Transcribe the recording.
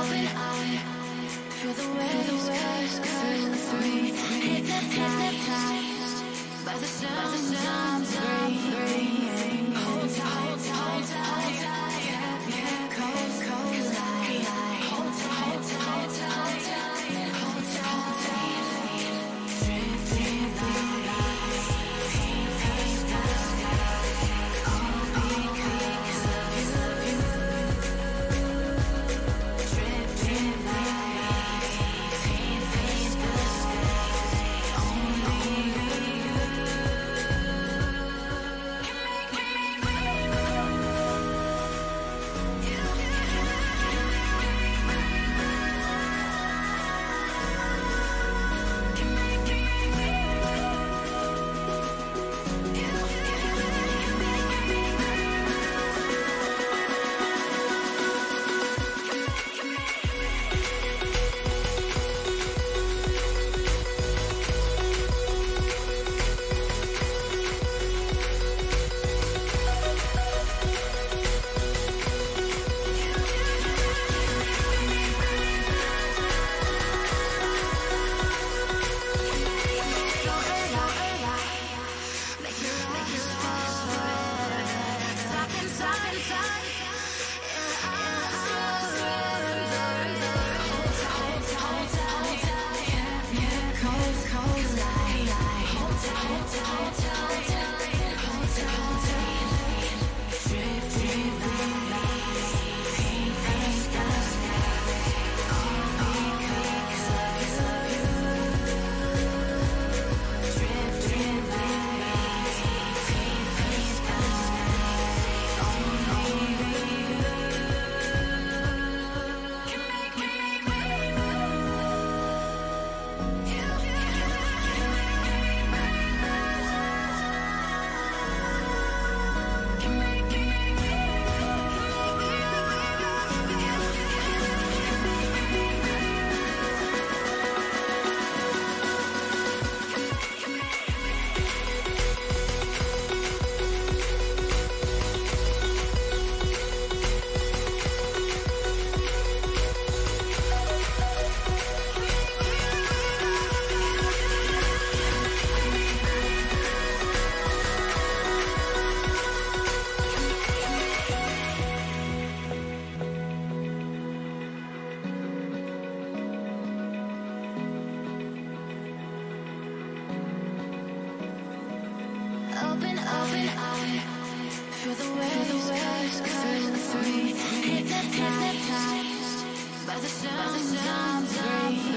Feel the waves, inside. open, open, open. Feel the waves coming through me. Hypnotized by the sounds I'm.